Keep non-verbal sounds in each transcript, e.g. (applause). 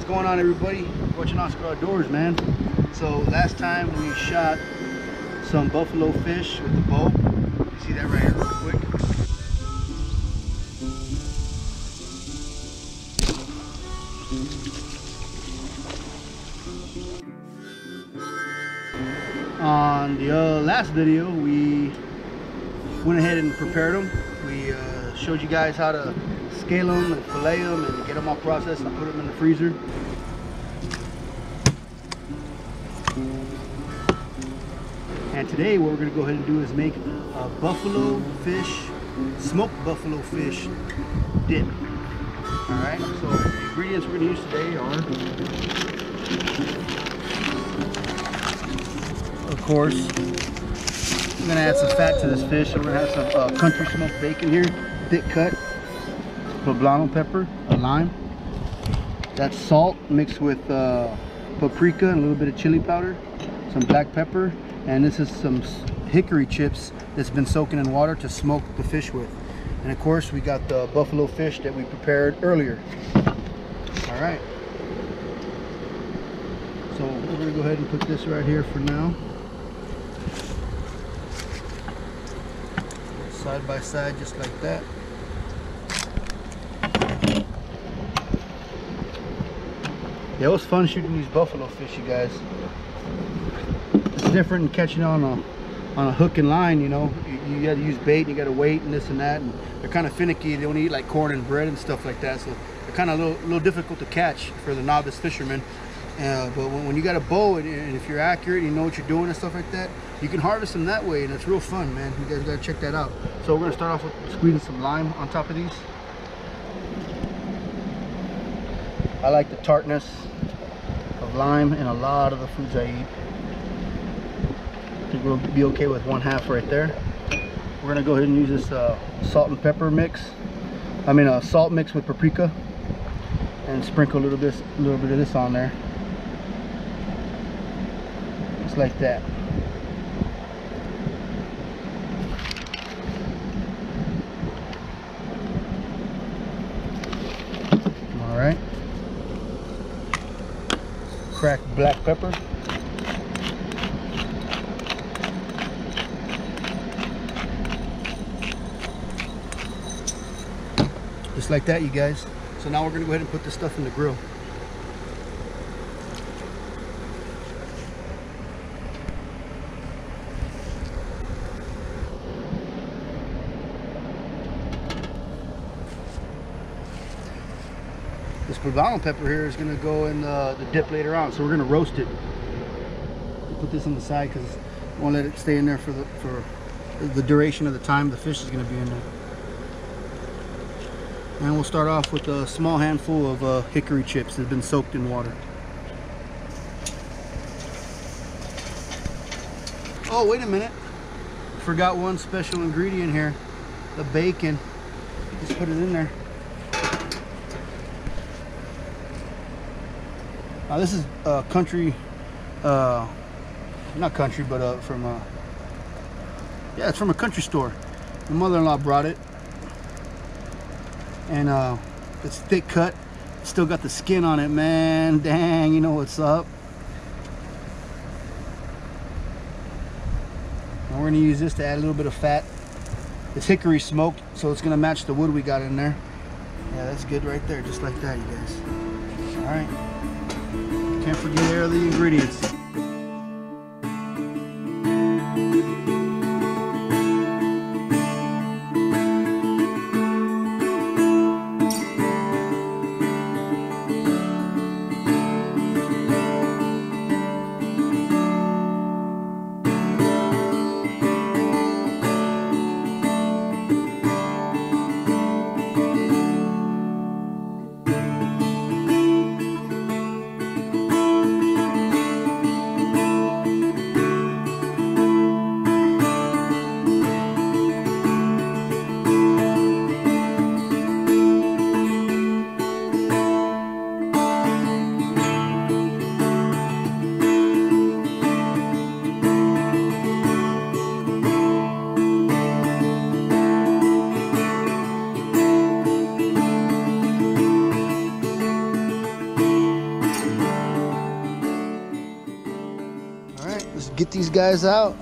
what's going on everybody? Watching Oscar Outdoors, man. So last time we shot some buffalo fish with the bow. You see that right here real quick? On the uh, last video, we went ahead and prepared them. We uh, showed you guys how to scale them and fillet them and get them all processed and put them in the freezer. And today what we're going to go ahead and do is make a buffalo fish, smoked buffalo fish dip. Alright, so the ingredients we're to use today are, of course, I'm going to add some fat to this fish. So we're to have some uh, country smoked bacon here, thick cut poblano pepper, a lime. That's salt mixed with uh, paprika and a little bit of chili powder, some black pepper, and this is some hickory chips that's been soaking in water to smoke the fish with. And of course, we got the buffalo fish that we prepared earlier. All right. So we're gonna go ahead and put this right here for now. Side by side, just like that. Yeah, it was fun shooting these buffalo fish, you guys. It's different than catching on a on a hook and line, you know. You, you got to use bait, and you got to wait and this and that, and they're kind of finicky. They only eat like corn and bread and stuff like that, so they're kind of a little, little difficult to catch for the novice fisherman. Uh, but when, when, you got a bow and, and, if you're accurate, and you know what you're doing and stuff like that, you can harvest them that way, and it's real fun, man. You guys gotta check that out. So we're gonna start off with squeezing some lime on top of these. I like the tartness of lime in a lot of the foods I eat. I think we'll be okay with one half right there. We're gonna go ahead and use this uh, salt and pepper mix. I mean a salt mix with paprika and sprinkle a little bit, a little bit of this on there. Just like that. All right cracked black pepper. Just like that, you guys. So now we're gonna go ahead and put this stuff in the grill. Poblano pepper here is going to go in the, the, dip later on, so we're going to roast it. Put this on the side because I won't let it stay in there for the for the duration of the time the fish is going to be in there. And we'll start off with a small handful of uh, hickory chips that have been soaked in water. Oh, wait a minute. Forgot one special ingredient here. The bacon. Just put it in there. Now this is a country, uh, not country, but uh, from, uh, yeah, it's from a country store. My mother-in-law brought it. And uh, it's thick cut. Still got the skin on it, man. Dang, you know what's up. And we're gonna use this to add a little bit of fat. It's hickory smoked, so it's gonna match the wood we got in there. Yeah, that's good right there, just like that, you guys. All right. Can't forget the ingredients. These guys out.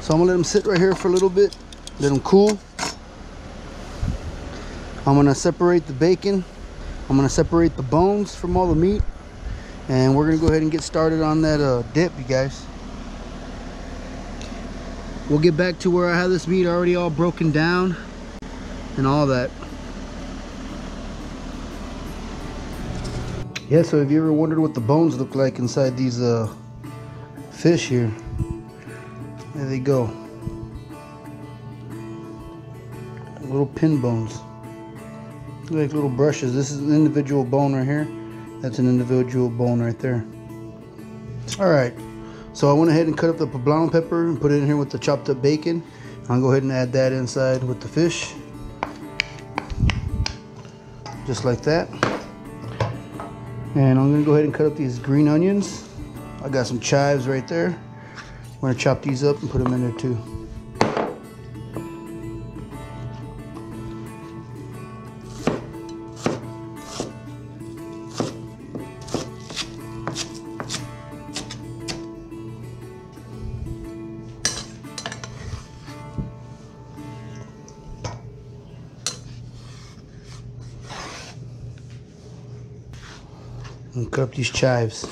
So I'm gonna let them sit right here for a little bit, let them cool. I'm gonna separate the bacon. I'm gonna separate the bones from all the meat. And we're gonna go ahead and get started on that uh, dip, you guys. We'll get back to where I have this meat already all broken down and all that. Yeah, so have you ever wondered what the bones look like inside these uh, fish here? There they go. Little pin bones. Like little brushes. This is an individual bone right here. That's an individual bone right there. Alright. So I went ahead and cut up the poblano pepper and put it in here with the chopped up bacon. I'll go ahead and add that inside with the fish. Just like that. And I'm gonna go ahead and cut up these green onions. I got some chives right there. I'm gonna chop these up and put them in there too. Cut up these chives.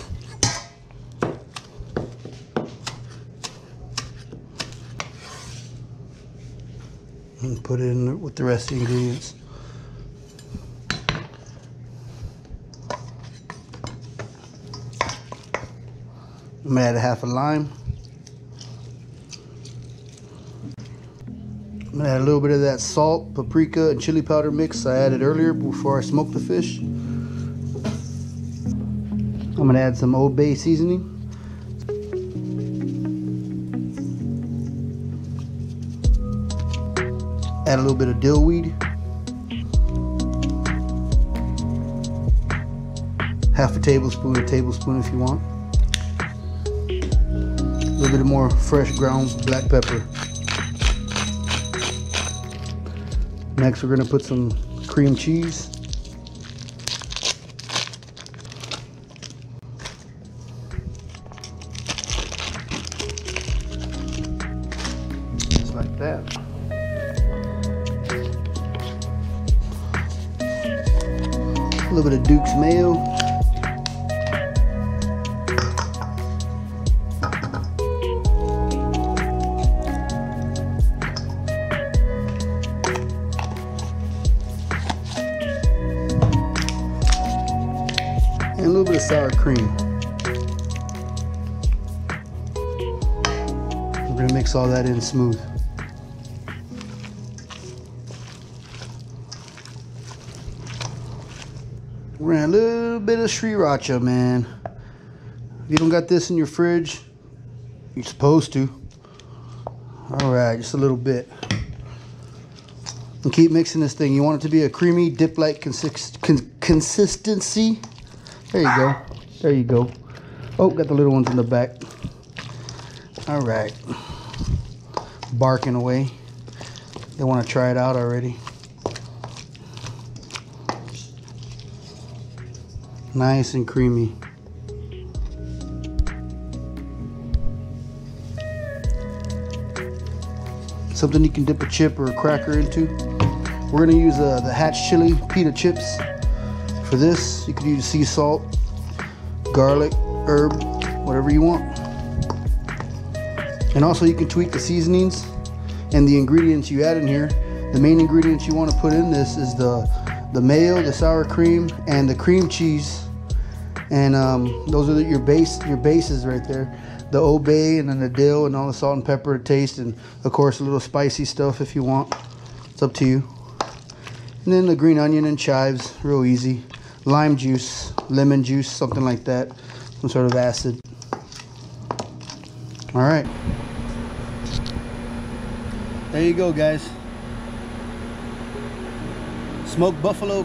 and put it in with the rest of the ingredients. I'm gonna add a half a lime. I'm gonna add a little bit of that salt, paprika, and chili powder mix I added earlier before I smoked the fish. I'm gonna add some Old Bay seasoning. Add a little bit of dill weed. Half a tablespoon, a tablespoon if you want. A little bit more fresh ground black pepper. Next we're gonna put some cream cheese. Mayo. And a little bit of sour cream. We're gonna mix all that in smooth. Gonna a little bit of sriracha, man. If you don't got this in your fridge, you're supposed to. All right, just a little bit. And keep mixing this thing. You want it to be a creamy, dip-like consist con consistency. There you go. There you go. Oh, got the little ones in the back. All right. Barking away. They want to try it out already. Nice and creamy. Something you can dip a chip or a cracker into. We're gonna use uh, the Hatch Chili pita chips. For this, you could use sea salt, garlic, herb, whatever you want. And also you can tweak the seasonings and the ingredients you add in here. The main ingredients you want to put in this is the the mayo, the sour cream, and the cream cheese. And um, those are your base, your bases right there. The Old Bay and then the dill and all the salt and pepper to taste, and of course a little spicy stuff if you want. It's up to you. And then the green onion and chives, real easy. Lime juice, lemon juice, something like that. Some sort of acid. All right. There you go, guys smoked buffalo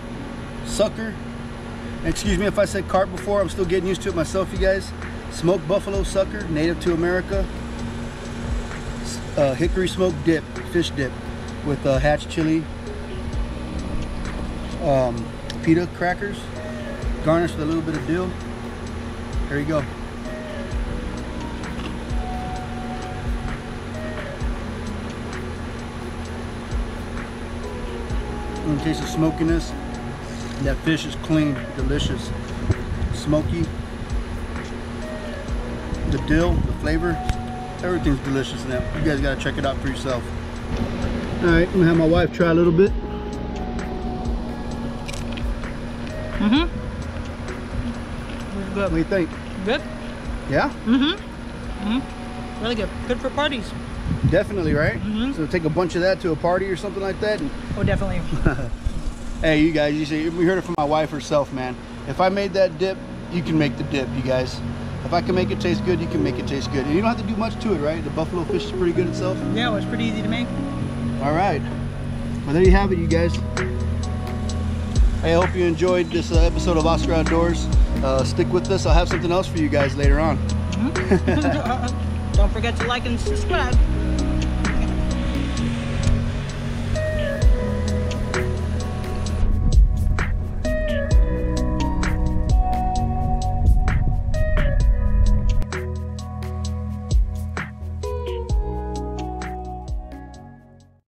sucker. Excuse me if I said carp before, I'm still getting used to it myself, you guys. Smoked buffalo sucker, native to America. uh, hickory smoked dip, fish dip, with uh, hatch chili, um, pita crackers, garnished with a little bit of dill. There you go. And taste the smokiness. That fish is clean, delicious, smoky. The dill, the flavor, everything's delicious in that. You guys gotta check it out for yourself. All right, I'm gonna have my wife try a little bit. Mm-hmm. Good. What do you think? Good. Yeah, Mm-hmm. Mm-hmm. Really good. Good for parties. Definitely, right? Mhm. So take a bunch of that to a party or something like that. And, Oh, definitely. (laughs) hey, you guys, you see, we heard it from my wife herself, man. If I made that dip, you can make the dip, you guys. If I can make it taste good, you can make it taste good. And you don't have to do much to it, right? The buffalo fish is pretty good itself. Yeah, it was pretty easy to make. All right. Well, there you have it, you guys. I hope you enjoyed this uh, episode of Oscar Outdoors. Uh, stick with us. I'll have something else for you guys later on. (laughs) (laughs) Don't forget to like and subscribe.